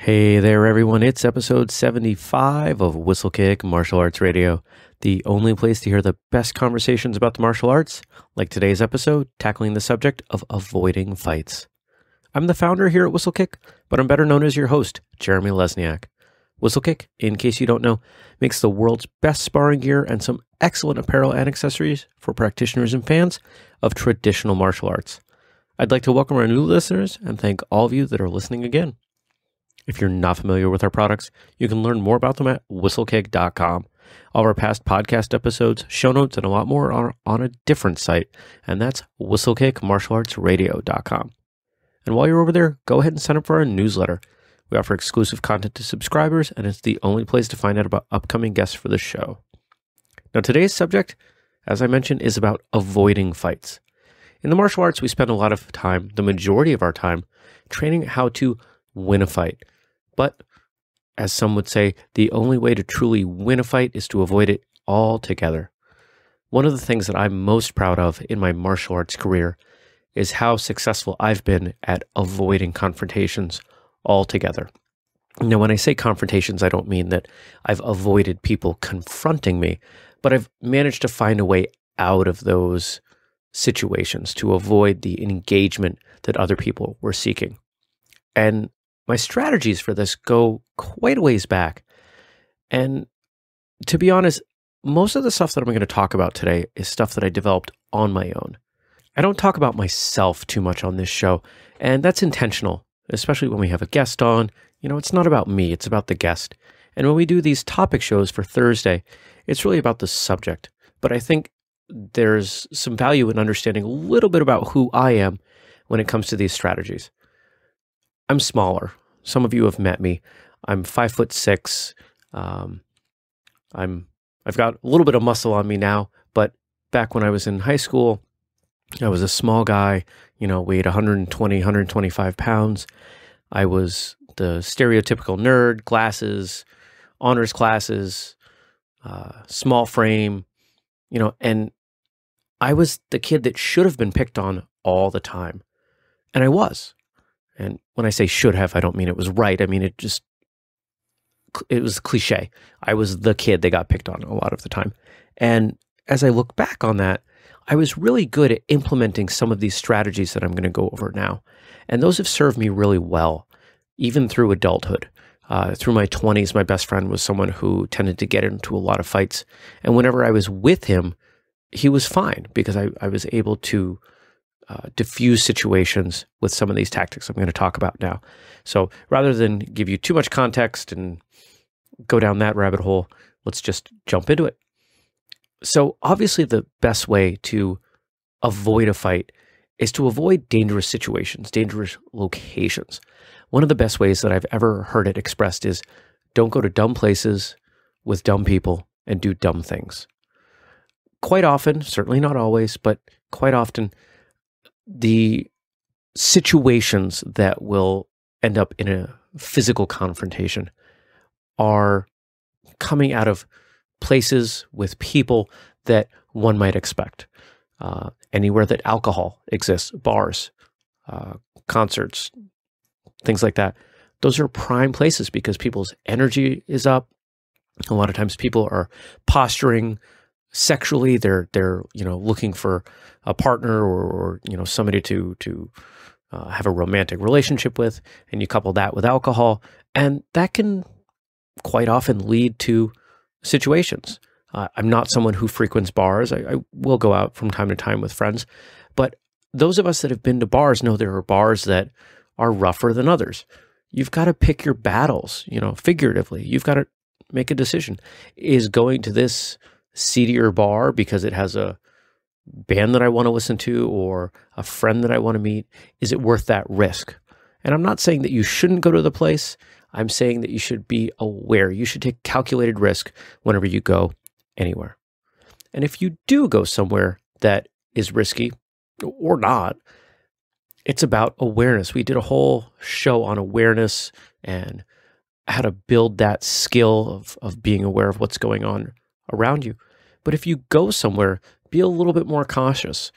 Hey there, everyone. It's episode 75 of Whistlekick Martial Arts Radio, the only place to hear the best conversations about the martial arts, like today's episode, tackling the subject of avoiding fights. I'm the founder here at Whistlekick, but I'm better known as your host, Jeremy Lesniak. Whistlekick, in case you don't know, makes the world's best sparring gear and some excellent apparel and accessories for practitioners and fans of traditional martial arts. I'd like to welcome our new listeners and thank all of you that are listening again. If you're not familiar with our products, you can learn more about them at whistlekick.com. All of our past podcast episodes, show notes, and a lot more are on a different site, and that's whistlekickmartialartsradio.com. And while you're over there, go ahead and sign up for our newsletter. We offer exclusive content to subscribers, and it's the only place to find out about upcoming guests for the show. Now, today's subject, as I mentioned, is about avoiding fights. In the martial arts, we spend a lot of time, the majority of our time, training how to win a fight. But as some would say, the only way to truly win a fight is to avoid it altogether. One of the things that I'm most proud of in my martial arts career is how successful I've been at avoiding confrontations altogether. Now, when I say confrontations, I don't mean that I've avoided people confronting me, but I've managed to find a way out of those situations to avoid the engagement that other people were seeking. And my strategies for this go quite a ways back. And to be honest, most of the stuff that I'm going to talk about today is stuff that I developed on my own. I don't talk about myself too much on this show, and that's intentional, especially when we have a guest on. You know, it's not about me, it's about the guest. And when we do these topic shows for Thursday, it's really about the subject. But I think there's some value in understanding a little bit about who I am when it comes to these strategies. I'm smaller. Some of you have met me. I'm five foot six. Um, I'm I've got a little bit of muscle on me now, but back when I was in high school, I was a small guy. You know, weighed 120, 125 pounds. I was the stereotypical nerd, glasses, honors classes, uh, small frame. You know, and I was the kid that should have been picked on all the time, and I was. And when I say should have, I don't mean it was right. I mean it just it was cliche. I was the kid they got picked on a lot of the time. And as I look back on that, I was really good at implementing some of these strategies that I'm going to go over now. And those have served me really well, even through adulthood. Uh, through my 20s, my best friend was someone who tended to get into a lot of fights. And whenever I was with him, he was fine because I, I was able to uh, diffuse situations with some of these tactics I'm going to talk about now. So rather than give you too much context and go down that rabbit hole, let's just jump into it. So, obviously, the best way to avoid a fight is to avoid dangerous situations, dangerous locations. One of the best ways that I've ever heard it expressed is don't go to dumb places with dumb people and do dumb things. Quite often, certainly not always, but quite often, the situations that will end up in a physical confrontation are coming out of places with people that one might expect. Uh, anywhere that alcohol exists, bars, uh, concerts, things like that. Those are prime places because people's energy is up. A lot of times people are posturing sexually they're they're you know looking for a partner or, or you know somebody to to uh, have a romantic relationship with and you couple that with alcohol and that can quite often lead to situations. Uh, i'm not someone who frequents bars. I, I will go out from time to time with friends but those of us that have been to bars know there are bars that are rougher than others. You've got to pick your battles you know figuratively. You've got to make a decision. Is going to this seedier bar because it has a band that I want to listen to or a friend that I want to meet? Is it worth that risk? And I'm not saying that you shouldn't go to the place. I'm saying that you should be aware. You should take calculated risk whenever you go anywhere. And if you do go somewhere that is risky or not, it's about awareness. We did a whole show on awareness and how to build that skill of, of being aware of what's going on around you. But if you go somewhere, be a little bit more cautious.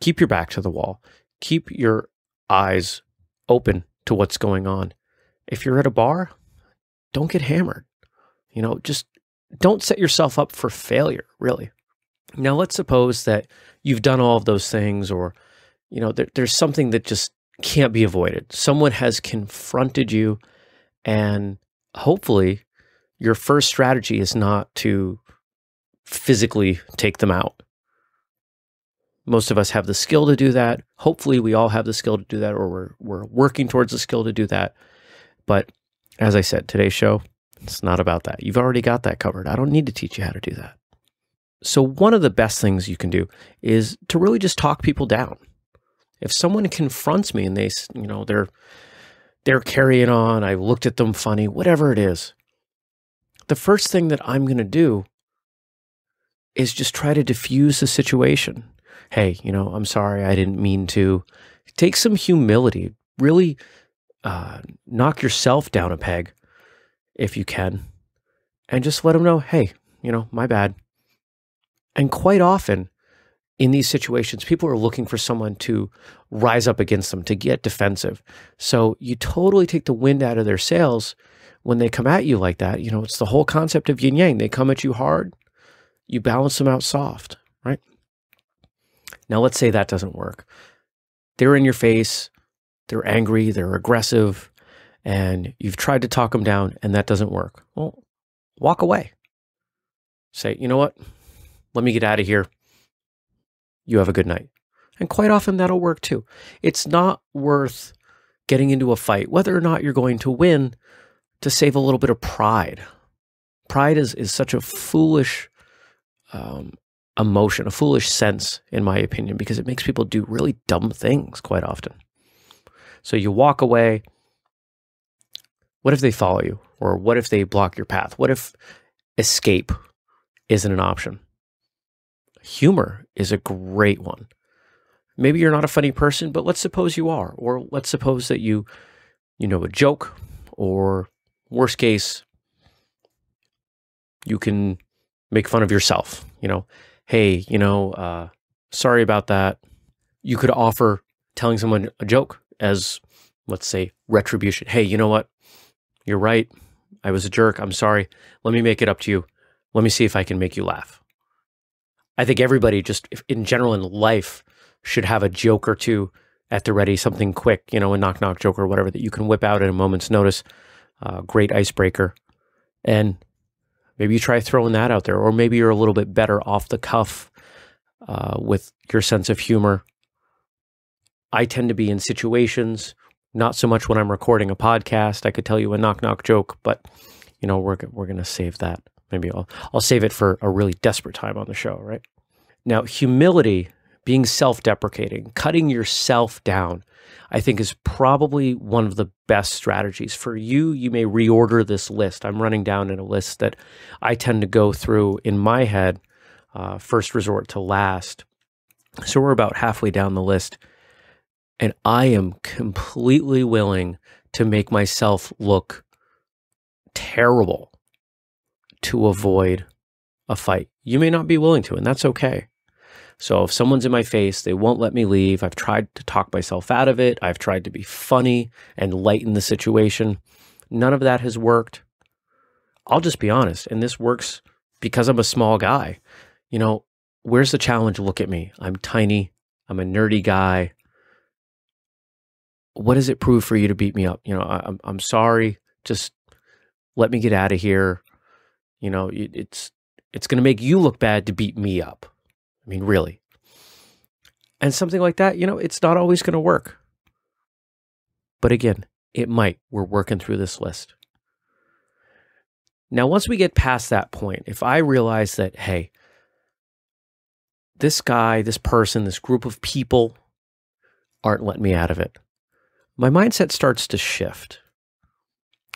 Keep your back to the wall. Keep your eyes open to what's going on. if you're at a bar, don't get hammered. You know, just don't set yourself up for failure, really. Now, let's suppose that you've done all of those things, or, you know, there, there's something that just can't be avoided. Someone has confronted you, and hopefully, your first strategy is not to physically take them out. Most of us have the skill to do that. Hopefully, we all have the skill to do that, or we're, we're working towards the skill to do that. But as I said, today's show, it's not about that. You've already got that covered. I don't need to teach you how to do that. So, one of the best things you can do is to really just talk people down. If someone confronts me and they, you know, they're they're carrying on, I looked at them funny, whatever it is, the first thing that I'm going to do is just try to diffuse the situation. Hey, you know, I'm sorry, I didn't mean to. Take some humility. Really uh, knock yourself down a peg if you can, and just let them know, hey, you know, my bad. And quite often in these situations, people are looking for someone to rise up against them, to get defensive. So you totally take the wind out of their sails when they come at you like that. You know, it's the whole concept of yin yang. They come at you hard, you balance them out soft, right? Now, let's say that doesn't work. They're in your face, they're angry, they're aggressive, and you've tried to talk them down and that doesn't work. Well, walk away. Say, you know what? Let me get out of here. You have a good night. And quite often that'll work too. It's not worth getting into a fight, whether or not you're going to win, to save a little bit of pride. Pride is, is such a foolish um, emotion, a foolish sense, in my opinion, because it makes people do really dumb things quite often. So you walk away. What if they follow you? Or what if they block your path? What if escape isn't an option? Humor is a great one. Maybe you're not a funny person, but let's suppose you are. Or let's suppose that you you know a joke or worst case you can make fun of yourself, you know. Hey, you know, uh, sorry about that. You could offer telling someone a joke as, let's say, retribution. Hey, you know what? You're right. I was a jerk. I'm sorry. Let me make it up to you. Let me see if I can make you laugh. I think everybody, just in general in life, should have a joke or two at the ready, something quick, you know, a knock knock joke or whatever that you can whip out at a moment's notice. Uh, great icebreaker. And maybe you try throwing that out there, or maybe you're a little bit better off the cuff uh, with your sense of humor I tend to be in situations, not so much when I'm recording a podcast. I could tell you a knock knock joke, but you know, we're we're going to save that. Maybe I'll I'll save it for a really desperate time on the show, right? Now, humility, being self-deprecating, cutting yourself down, I think is probably one of the best strategies for you. You may reorder this list. I'm running down in a list that I tend to go through in my head, uh, first resort to last. So we're about halfway down the list. And I am completely willing to make myself look terrible to avoid a fight. You may not be willing to, and that's okay. So if someone's in my face, they won't let me leave. I've tried to talk myself out of it. I've tried to be funny and lighten the situation. None of that has worked. I'll just be honest, and this works because I'm a small guy. You know, where's the challenge? Look at me. I'm tiny. I'm a nerdy guy what does it prove for you to beat me up? You know, I, am I'm sorry. Just let me get out of here. You know, it, it's it's going to make you look bad to beat me up. I mean, really. And something like that, you know, it's not always going to work. But again, it might. We're working through this list. Now, once we get past that point, if I realize that, hey, this guy, this person, this group of people aren't letting me out of it, my mindset starts to shift.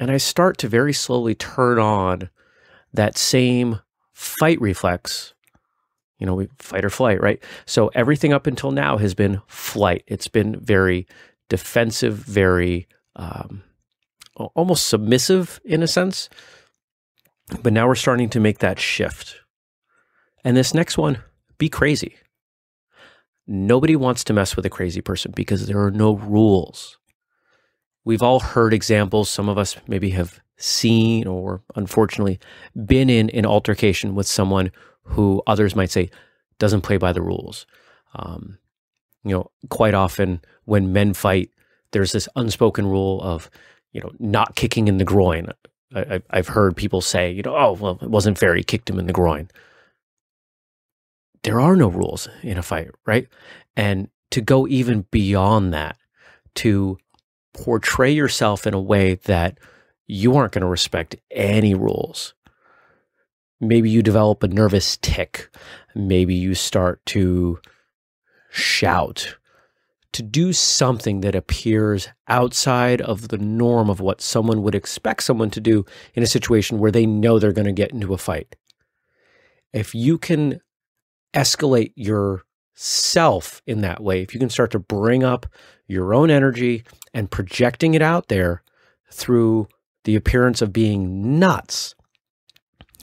And I start to very slowly turn on that same fight reflex. You know, we fight or flight, right? So everything up until now has been flight. It's been very defensive, very um, almost submissive in a sense. But now we're starting to make that shift. And this next one, be crazy. Nobody wants to mess with a crazy person because there are no rules. we've all heard examples. Some of us maybe have seen or unfortunately been in an altercation with someone who others might say doesn't play by the rules. Um, you know, quite often when men fight, there's this unspoken rule of, you know, not kicking in the groin. I, have heard people say, you know, oh, well, it wasn't fair. He kicked him in the groin. There are no rules in a fight, right? And to go even beyond that, to portray yourself in a way that you aren't going to respect any rules. Maybe you develop a nervous tic. Maybe you start to shout, to do something that appears outside of the norm of what someone would expect someone to do in a situation where they know they're going to get into a fight. If you can escalate yourself in that way, if you can start to bring up your own energy and projecting it out there through the appearance of being nuts,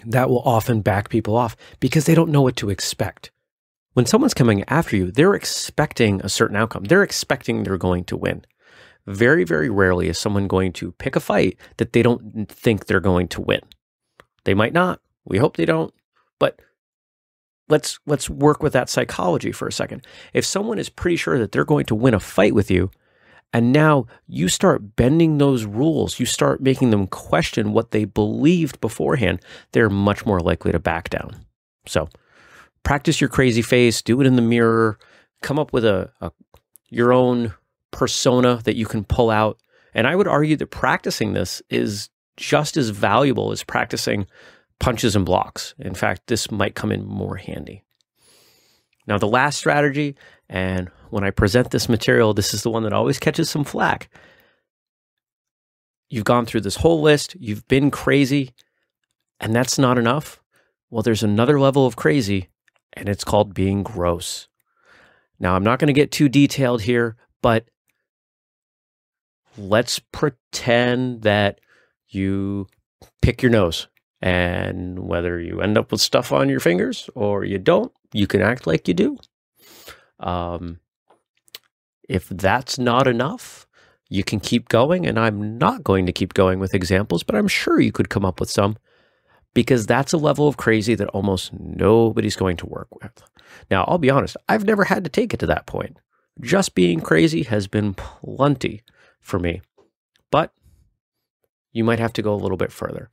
that will often back people off because they don't know what to expect. When someone's coming after you, they're expecting a certain outcome. They're expecting they're going to win. Very, very rarely is someone going to pick a fight that they don't think they're going to win. They might not. We hope they don't. But let's let's work with that psychology for a second. If someone is pretty sure that they're going to win a fight with you, and now you start bending those rules, you start making them question what they believed beforehand, they're much more likely to back down. So practice your crazy face, do it in the mirror, come up with a, a your own persona that you can pull out. And I would argue that practicing this is just as valuable as practicing punches and blocks. In fact, this might come in more handy. Now, the last strategy, and when I present this material, this is the one that always catches some flack. You've gone through this whole list, you've been crazy, and that's not enough. Well, there's another level of crazy, and it's called being gross. Now, I'm not going to get too detailed here, but let's pretend that you pick your nose and whether you end up with stuff on your fingers or you don't, you can act like you do. Um, if that's not enough, you can keep going. And I'm not going to keep going with examples, but I'm sure you could come up with some because that's a level of crazy that almost nobody's going to work with. Now, I'll be honest, I've never had to take it to that point. Just being crazy has been plenty for me, but you might have to go a little bit further.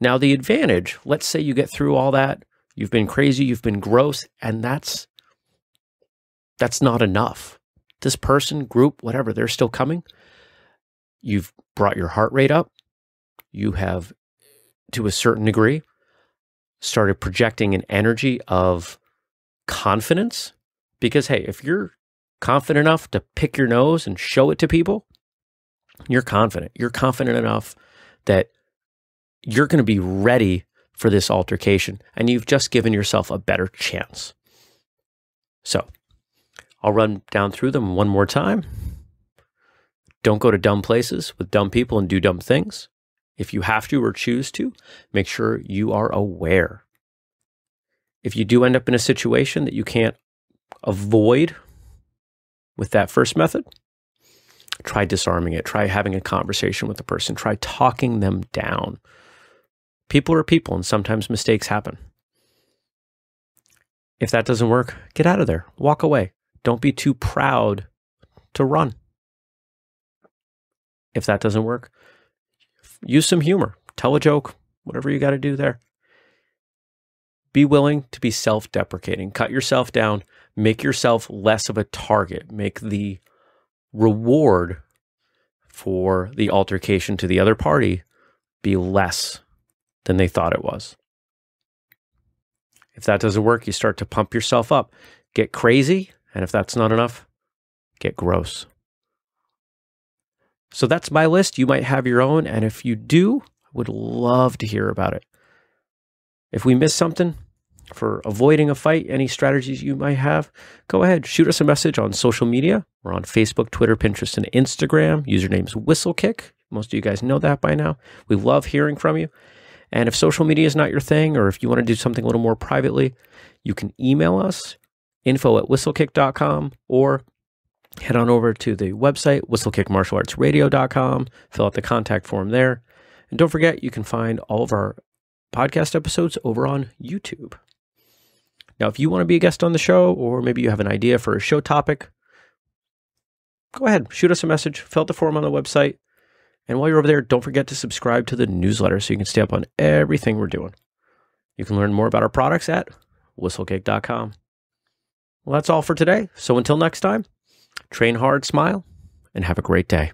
Now, the advantage, let's say you get through all that, you've been crazy, you've been gross, and that's that's not enough. This person, group, whatever, they're still coming. You've brought your heart rate up. You have, to a certain degree, started projecting an energy of confidence. Because, hey, if you're confident enough to pick your nose and show it to people, you're confident. You're confident enough that you're going to be ready for this altercation and you've just given yourself a better chance. So I'll run down through them one more time. Don't go to dumb places with dumb people and do dumb things. If you have to or choose to, make sure you are aware. If you do end up in a situation that you can't avoid with that first method, try disarming it. Try having a conversation with the person. Try talking them down. People are people, and sometimes mistakes happen. If that doesn't work, get out of there. Walk away. Don't be too proud to run. If that doesn't work, use some humor. Tell a joke, whatever you got to do there. Be willing to be self deprecating. Cut yourself down. Make yourself less of a target. Make the reward for the altercation to the other party be less than they thought it was. If that doesn't work, you start to pump yourself up, get crazy, and if that's not enough, get gross. So that's my list. You might have your own, and if you do, I would love to hear about it. If we miss something for avoiding a fight, any strategies you might have, go ahead, shoot us a message on social media. We're on Facebook, Twitter, Pinterest, and Instagram. Username's Whistlekick. Most of you guys know that by now. We love hearing from you. And if social media is not your thing, or if you want to do something a little more privately, you can email us info at whistlekick.com or head on over to the website, whistlekickmartialartsradio.com, fill out the contact form there. And don't forget, you can find all of our podcast episodes over on YouTube. Now, if you want to be a guest on the show, or maybe you have an idea for a show topic, go ahead, shoot us a message, fill out the form on the website. And while you're over there, don't forget to subscribe to the newsletter so you can stay up on everything we're doing. You can learn more about our products at whistlekick.com. Well, that's all for today. So until next time, train hard, smile, and have a great day.